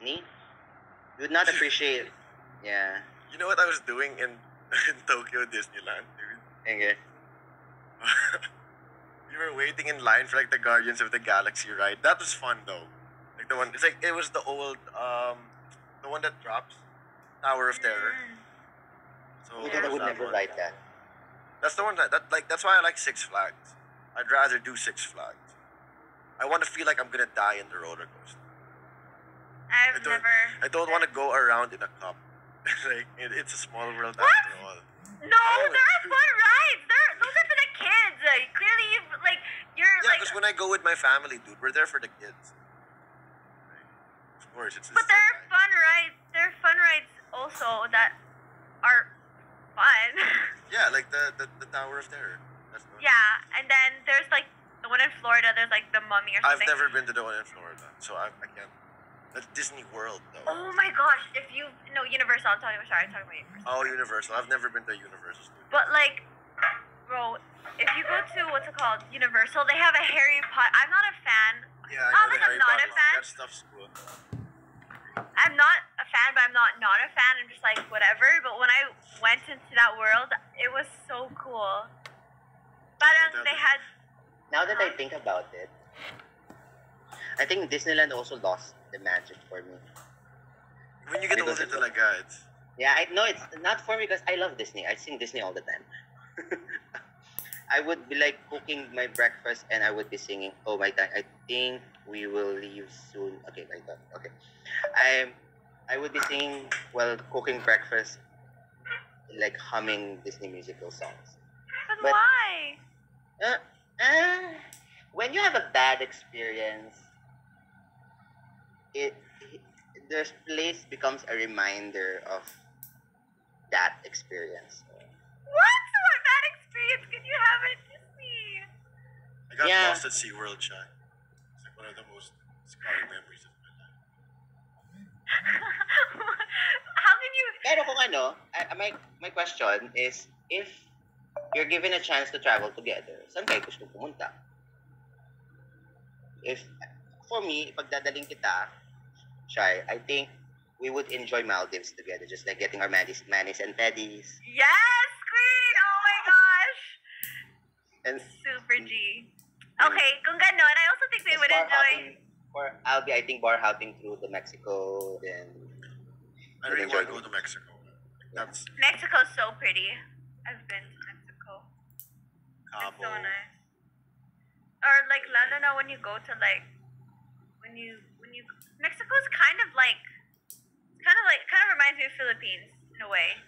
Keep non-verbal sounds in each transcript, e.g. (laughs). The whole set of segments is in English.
Disney, you would not appreciate. Yeah. You know what I was doing in, (laughs) in Tokyo Disneyland, dude? Okay. (laughs) we were waiting in line for like the Guardians of the Galaxy ride. That was fun though. Like the one, it's like it was the old, um, the one that drops, Tower of Terror. So Oh my I would never one. ride that. That's the one that, that like that's why I like Six Flags. I'd rather do Six Flags. I want to feel like I'm gonna die in the roller coaster. I've I don't- never. I don't want to go around in a cup. (laughs) like it, it's a small world What? after all. No, Oh, there are fun rides. There, those are for the kids. Like, clearly, you've, like you're Yeah, like. because when I go with my family, dude, we're there for the kids. Of course, it's. But there are time. fun rides. There are fun rides also that are fun. (laughs) Yeah, like the, the the Tower of Terror. Yeah, and then there's like the one in Florida. There's like the Mummy or something. I've never been to the one in Florida, so I, I can't. That's Disney World though. Oh my gosh! If you no Universal, I'm talking about. Sorry, I'm talking about Universal. Oh, Universal. I've never been to Universal. Studios. But like, bro, if you go to what's it called, Universal, they have a Harry Potter. I'm not a fan. Yeah, I Not know like the I'm Harry not a Potter. fan. That stuff's cool. I'm not a fan, but I'm not not a fan. I'm just like whatever. But when I went into that world, it was so cool. But um, they had Now that I think about it, I think Disneyland also lost the magic for me. When you get Because older, it's- to like guys. Yeah, I know it's not for me because I love Disney. I sing Disney all the time. (laughs) I would be like cooking my breakfast and I would be singing. Oh my god! I think we will leave soon. Okay, I thought. Okay, I I would be singing while cooking breakfast, like humming Disney musical songs. But, But- why? Uh, uh, when you have a bad experience, it, it the place becomes a reminder of that experience. What? What bad experience could you have at Disney? I got Yeah. lost at SeaWorld, Shy. It's like one of the most scarring memories of my life. (laughs) How can you? Pero kung ano, I- my, my question is, if you're given a chance to travel together, saan kayo gusto pumunta? If, for me, pagdadaling kita, Shy, I think we would enjoy Maldives together, just like getting our manis, manis and pedis. Yes, Queen! Oh my gosh! And Super G. Mm. Okay, kung ganon, I also think they Just would bar enjoy. hopping For Albie, I think, bar hopping through the Mexico, then I really want to go to Mexico. That's Mexico's so pretty. I've been to Mexico. It's so nice. Or like lalo when you go to like when you when you Mexico's kind of like kind of like kind of reminds me of Philippines in a way.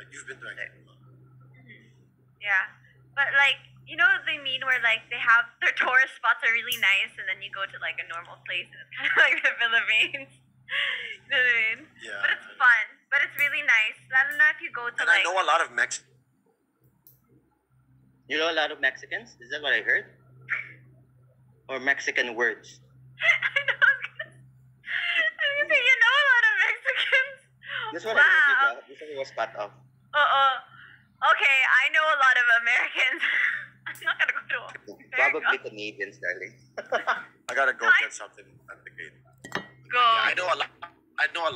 Like, you've been to Mexico. Mm-hmm. Yeah. But like you know what they mean where like they have (laughs) their tourist spots are really nice and then you go to like a normal place and it's (laughs) kind of like the Philippines. (laughs) you know what I mean? Yeah. But it's fun. But it's really nice. I don't know if you go to And I know a lot of Mex. you know a lot of Mexicans. Is that what I heard? Or Mexican words? I know. I was gonna, I was gonna say you know a lot of Mexicans. This one I heard. wow. diba? This one was cut off. Uh oh. Okay, I know a lot of Americans. (laughs) I'm not gonna go to (laughs) America. Probably Canadians, darling. (laughs) I gotta go I- get something at the gate. Go. Yeah, I know a lot. I know a